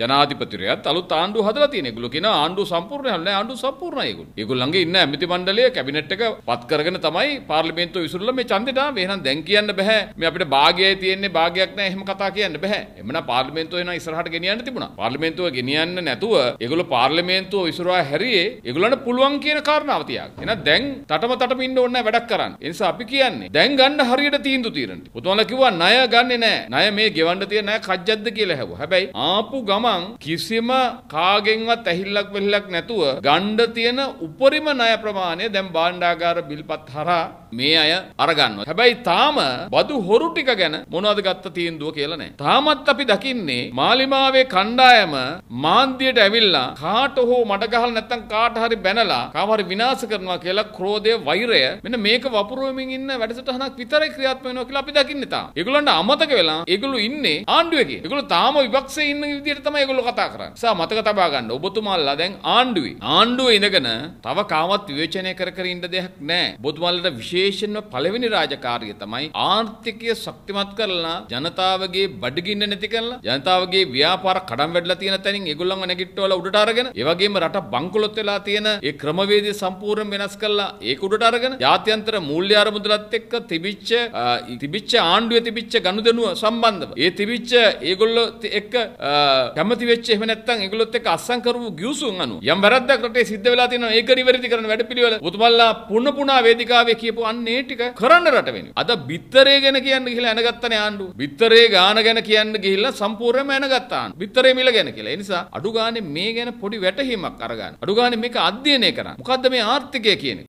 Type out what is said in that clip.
ජනාධිපතිරයත් අලුත් ආණ්ඩුව හදලා තියෙන. ඒගොල්ලෝ කියන ආණ්ඩුව සම්පූර්ණ නැහැ ආණ්ඩුව සම්පූර්ණයි ඒගොල්ලෝ. ඒගොල්ලන්ගේ ඉන්න ඇමති මණ්ඩලය කැබිනට් එක පත් කරගෙන තමයි පාර්ලිමේන්තුව විසිරලා මේ ඡන්දෙට ආවේ. එහෙනම් දැන් කියන්න බෑ මේ අපිට භාගයයි තියෙන්නේ භාගයක් නැහැ එහෙම කතා කියන්න බෑ. එමනම් පාර්ලිමේන්තුව එනවා ඉස්සරහට ගෙනියන්න තිබුණා. පාර්ලිමේන්තුව ගෙනියන්න නැතුව ඒගොල්ලෝ පාර්ලිමේන්තුව විසිරුවා හැරියේ ඒගොල්ලන්ට පුළුවන් කියන කාරණාව තියාගෙන. එහෙනම් දැන් තටම තටම ඉන්න ඕනේ නැහැ වැඩක් කරන්න. ඒ නිසා අපි කියන්නේ දැන් ගන්න හරියට තීන්දුව తీරන්න. පුතුමලා කිව්වා ණය ගන්නෙ නැහැ. ණය මේ ගෙවන්න තියෙන ණය කජ්ජද්ද කියලා හැවුවා. හැබැයි ආපු ගමන් කිසිම කාගෙන්වත් ඇහිල්ලක් වෙහිල්ලක් නැතුව ගණ්ඩ තියෙන උපරිම ණය ප්‍රමාණය දැන් භාණ්ඩාගාර බිල්පත් හරහා මේ අය අරගන්නවා. හැබැයි තාම බදු හොරු ටික ගැන මොනවද ගත්ත තීන්දුව කියලා නැහැ. තාමත් අපි දකින්නේ මාලිමාවේ කණ්ඩායම මාන්දියට ඇවිල්ලා කාට හෝ මඩ ගහලා නැත්නම් කාට හරි බැනලා කාව හරි විනාශ කරනවා කියලා ක්‍රෝධය වෛරය මෙන්න මේක වපුරුවමින් ඉන්න වැඩසටහනක් විතරයි ක්‍රියාත්මක වෙනවා කියලා අපි දකින්නේ තාම. ඒගොල්ලන්ට අමතක වෙලා ඒගොල්ලෝ ඉන්නේ ආණ්ඩුවේ. ඒගොල්ලෝ තාම විපක්ෂයේ ඉන්න විදිහට තමයි ඒගොල්ලෝ කතා කරන්නේ. සා මතක තබා ගන්න. ඔබතුමාලා දැන් ආණ්ඩුවේ. ආණ්ඩුවේ ඉඳගෙන තව කාමත් විවේචනය කර කර ඉන්න දෙයක් නැහැ. ඔබතුමාලට විශේෂයෙන්ම පළවෙනි රාජකාරිය තමයි ආර්ථිකය ශක්තිමත් කරලා ජනතාවගේ බඩගින්න නැති කරලා ජනතාවගේ ව්‍යාපාර කඩම් වැටලා තියෙන තැනින් ඒගොල්ලන්ව නැගිට්ටවලා උඩට අරගෙන ඒ වගේම රට බංකොලොත් වෙලා තියෙන ඒ ක්‍රමවේදය සම්පූර්ණ වෙනස් කරලා ඒක උඩට අරගෙන ජාත්‍යන්තර මූල්‍ය අරමුදලත් එක්ක තිබිච්ච තිබිච්ච ආණ්ඩුවේ තිබිච්ච ගනුදෙනුව සම්බන්ධව ඒ තිබිච්ච ඒගොල්ලෝ එක්ක කැමති වෙච්ච එහෙම නැත්නම් ඒගොල්ලොත් එක්ක අස්සම් කරපු ගිවිසුම් අනුව යම් වැරද්දක් රටේ සිද්ධ වෙලා තියෙනවා ඒක නිවැරදි කරන වැඩපිළිවෙල. පුතුමල්ලා පුන පුනා වේදිකාවේ කියපු අන්න ඒ ටික කරන්න රට වෙනුවෙන්. අද බිත්තරේ ගැන කියන්න ගිහලා එනගත්තනේ ආණ්ඩුව බිත්තරේ ගාන ගැන කියන්න ගිහිල්ලා සම්පූර්ණයෙන්ම එනගත්තා ආණ්ඩුව බිත්තරේ මිල ගැන කියලා. ඒ නිසා අඩු ගානේ මේ ගැන පොඩි වැටහීමක් අරගන්න. අඩු ගානේ මේක අධ්‍යයනය කරන්න. මොකද්ද මේ ආර්ථිකය කියන්නේ